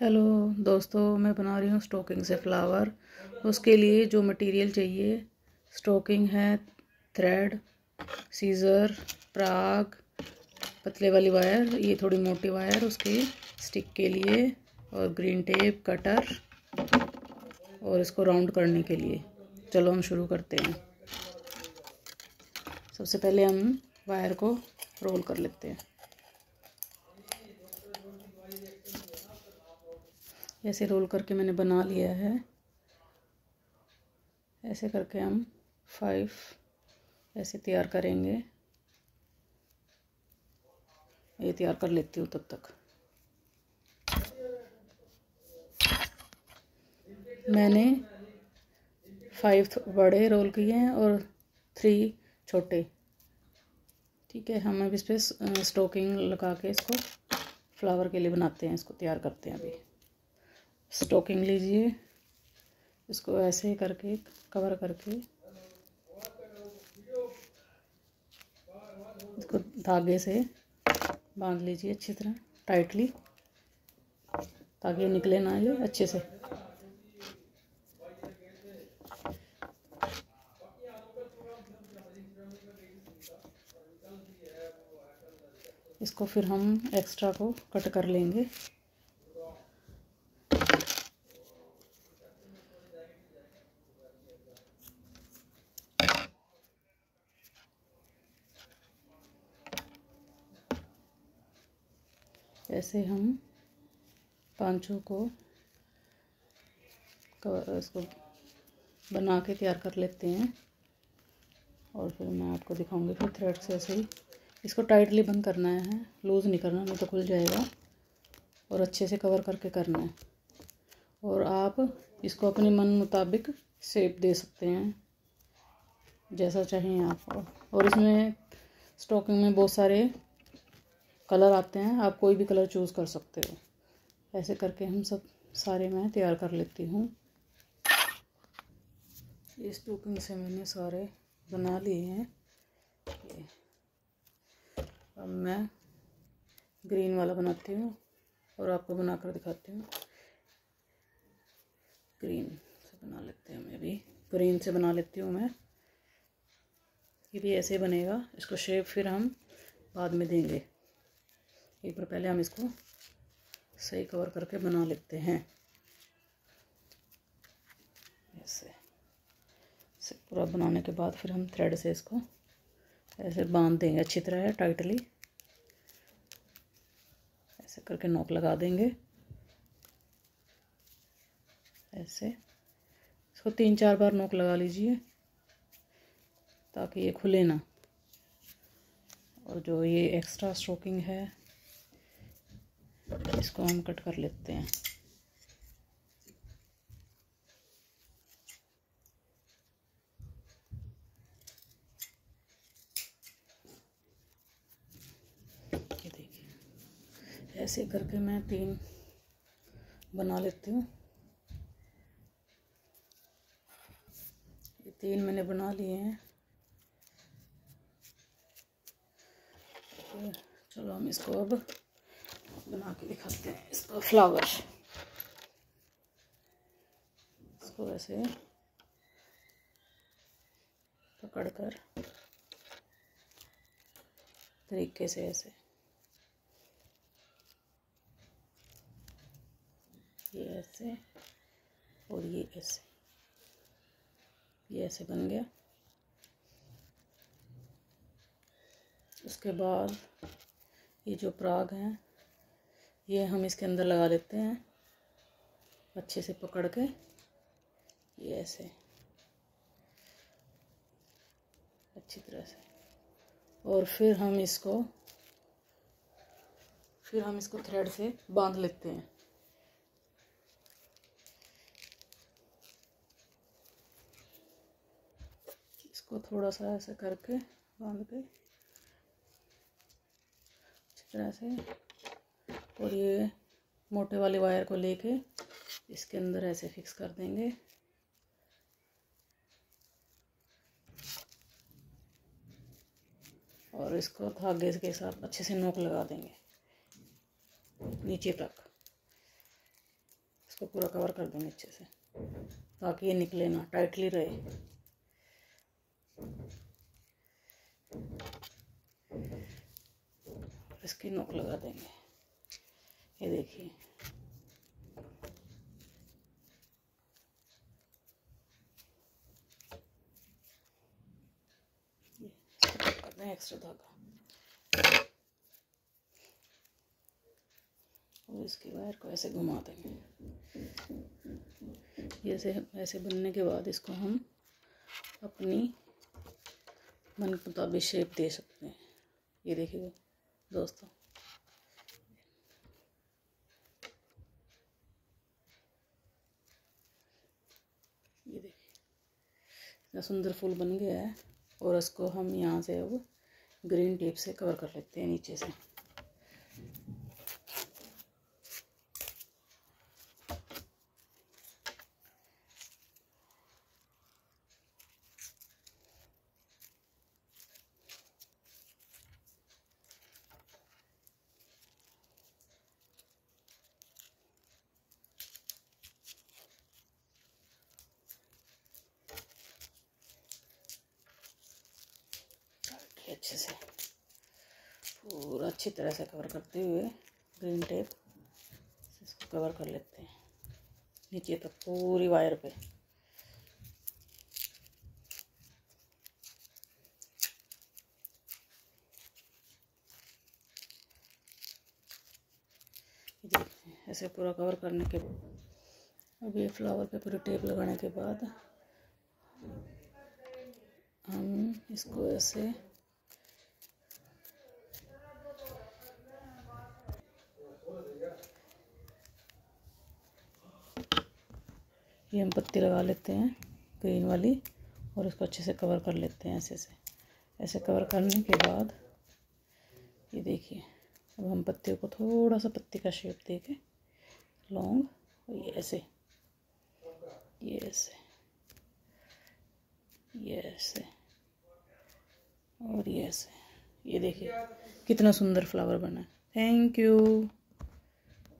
Hello दोस्तों, मैं बना रही हूँ स्टोकिंग से फ्लावर। उसके लिए जो मटेरियल चाहिए, स्टोकिंग है थ्रेड सीज़र प्राग, पतले वाली वायर ये थोड़ी मोटी वायर उसकी स्टिक के लिए, और ग्रीन टेप कटर और इसको राउंड करने के लिए। चलो हम शुरू करते हैं। सबसे पहले हम वायर को रोल कर लेते हैं। ऐसे रोल करके मैंने बना लिया है। ऐसे करके हम फाइव ऐसे तैयार करेंगे। ये तैयार कर लेती हूँ तब तक। मैंने फाइव बड़े रोल किए हैं और थ्री छोटे। ठीक है, हम अब इस पर स्टोकिंग लगा के इसको फ्लावर के लिए बनाते हैं, इसको तैयार करते हैं अभी। स्टोकिंग लीजिए। इसको ऐसे ही करके, कवर करके। इसको धागे से बाँध लीजिए अच्छी तरह टाइटली ताकि निकले ना ये अच्छे से। इसको फिर हम एक्स्ट्रा को कट कर लेंगे। ऐसे हम पाँचों को इसको बना के तैयार कर लेते हैं। और फिर मैं आपको दिखाऊँगी, फिर थ्रेड से ऐसे ही। इसको टाइटली बंद करना है लूज़ नहीं करना, नहीं तो खुल जाएगा। और अच्छे से कवर करके करना है। और आप इसको अपने मन मुताबिक शेप दे सकते हैं, जैसा चाहिए आप। और इसमें स्टॉकिंग में बहुत सारे कलर आते हैं, आप कोई भी कलर चूज़ कर सकते हो। ऐसे करके हम सब सारे मैं तैयार कर लेती हूँ। इस टोकिंग से मैंने सारे बना लिए हैं। अब मैं ग्रीन वाला बनाती हूँ और आपको बनाकर दिखाती हूँ। ग्रीन से बना लेते हैं, मैं भी ग्रीन से बना लेती हूँ मैं। ये भी ऐसे बनेगा, इसको शेप फिर हम बाद में देंगे। एक बार पहले हम इसको सही कवर करके बना लेते हैं। ऐसे से पूरा बनाने के बाद फिर हम थ्रेड से इसको ऐसे बाँध देंगे अच्छी तरह टाइटली ऐसे करके नोक लगा देंगे। ऐसे, इसको तीन चार बार नोक लगा लीजिए, ताकि ये खुले ना। और जो ये एक्स्ट्रा स्ट्रोकिंग है इसको हम कट कर लेते हैं। ये देखिए, ऐसे करके मैं तीन बना लेती हूँ। ये तीन मैंने बना लिए हैं। चलो हम इसको अब बना के दिखाते हैं इसको फ्लावर इसको ऐसे पकड़कर तरीके से ऐसे। ये ऐसे और ये ऐसे। ये ऐसे बन गया। उसके बाद ये जो प्राग हैं ये हम इसके अंदर लगा लेते हैं, अच्छे से पकड़ के। ये ऐसे, अच्छी तरह से। और फिर हम इसको, फिर हम इसको थ्रेड से बाँध लेते हैं। इसको थोड़ा सा ऐसे करके बाँध के, अच्छी तरह से। और ये मोटे वाले वायर को लेके इसके अंदर ऐसे फिक्स कर देंगे। और इसको धागे के साथ अच्छे से नोक लगा देंगे, नीचे तक। इसको पूरा कवर कर देंगे अच्छे से, ताकि ये निकले ना, टाइटली रहे। इसकी नोक लगा देंगे। ये देखिए। एक्स्ट्रा धागा और इसकी वायर को ऐसे घुमा देंगे। जैसे ऐसे बनने के बाद इसको हम अपनी मन मुताबिक शेप दे सकते हैं। ये देखिए दोस्तों ये देखिए इतना सुंदर फूल बन गया है और इसको हम यहाँ से अब ग्रीन टेप से कवर कर लेते हैं नीचे से। अच्छे से, पूरा अच्छी तरह से कवर करते हुए ग्रीन टेप इसको कवर कर लेते हैं। नीचे तक पूरी वायर पे। ऐसे पूरा कवर करने के बाद फ्लावर पे पूरे टेप लगाने के बाद हम इसको ऐसे ये हम पत्ती लगा लेते हैं ग्रीन वाली, और इसको अच्छे से कवर कर लेते हैं ऐसे से। ऐसे कवर करने के बाद, ये देखिए, अब हम पत्तियों को थोड़ा सा पत्ती का शेप दे के लॉन्ग ये ऐसे ये ऐसे ये ऐसे, और ये ऐसे। ये देखिए, कितना सुंदर फ्लावर बना है। Thank you